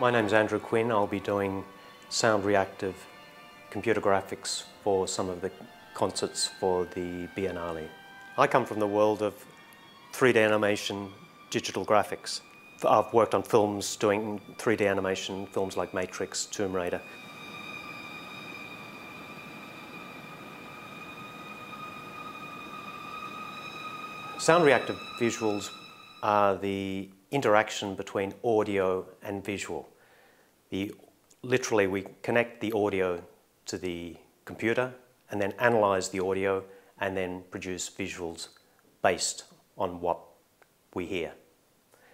My name's Andrew Quinn. I'll be doing sound reactive computer graphics for some of the concerts for the Biennale. I come from the world of 3D animation, digital graphics. I've worked on films doing 3D animation, films like Matrix, Tomb Raider. Sound reactive visuals are the interaction between audio and visual. The, literally, we connect the audio to the computer and then analyze the audio and then produce visuals based on what we hear.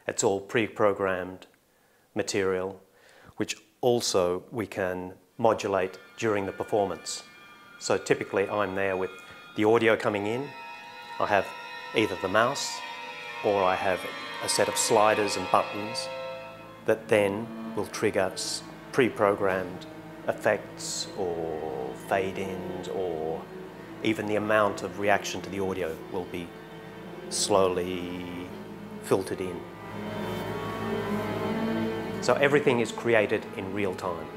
It's all pre-programmed material, which also we can modulate during the performance. So typically I'm there with the audio coming in, I have either the mouse or I have a set of sliders and buttons that then will trigger pre-programmed effects or fade-ins or even the amount of reaction to the audio will be slowly filtered in. So everything is created in real time.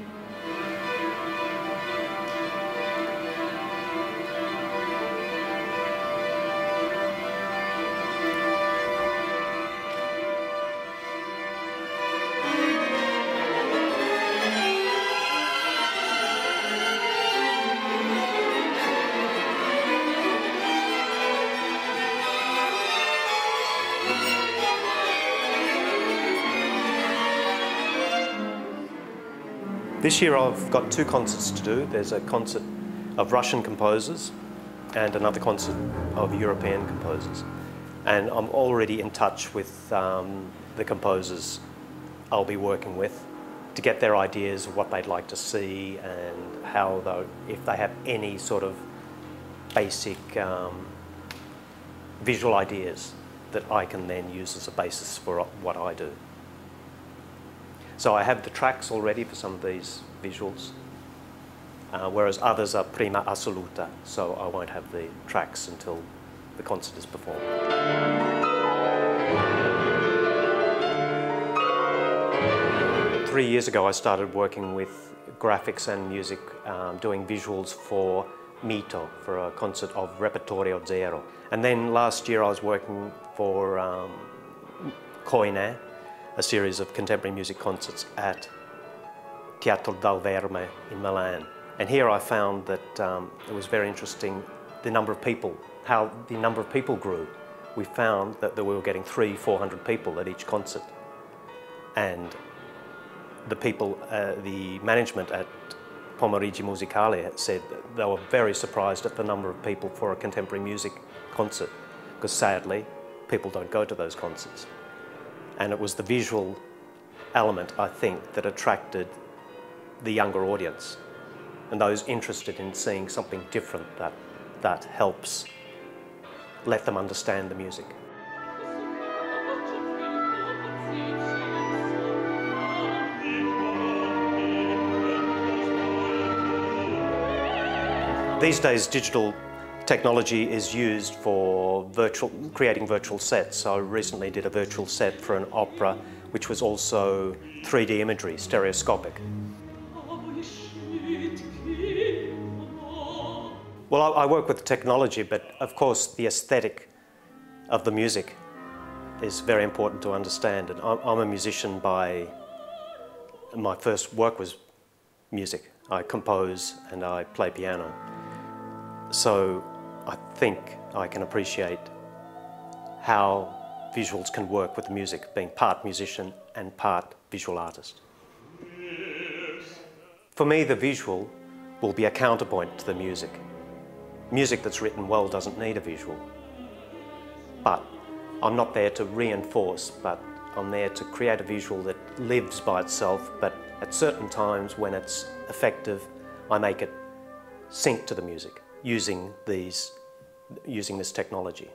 This year I've got two concerts to do. There's a concert of Russian composers and another concert of European composers. And I'm already in touch with um, the composers I'll be working with to get their ideas of what they'd like to see and how, they, if they have any sort of basic um, visual ideas that I can then use as a basis for what I do. So I have the tracks already for some of these visuals, uh, whereas others are prima assoluta, so I won't have the tracks until the concert is performed. Three years ago I started working with graphics and music, um, doing visuals for Mito, for a concert of Repertorio Zero. And then last year I was working for um, Koine, a series of contemporary music concerts at Teatro dal Verme in Milan. And here I found that um, it was very interesting the number of people, how the number of people grew. We found that we were getting three, 400 people at each concert. And the people, uh, the management at Pomeriggi Musicali said they were very surprised at the number of people for a contemporary music concert because sadly people don't go to those concerts. And it was the visual element, I think, that attracted the younger audience and those interested in seeing something different that, that helps let them understand the music. These days, digital technology is used for virtual, creating virtual sets. So I recently did a virtual set for an opera which was also 3D imagery, stereoscopic. Well, I, work with technology, but of course the aesthetic of the music is very important to understand. And I'm, I'm a musician by, my first work was music. I compose and I play piano. So I think I can appreciate how visuals can work with music, being part musician and part visual artist. For me, the visual will be a counterpoint to the music. Music that's written well doesn't need a visual. But I'm not there to reinforce, but I'm there to create a visual that lives by itself, but at certain times when it's effective, I make it sync to the music using these using this technology.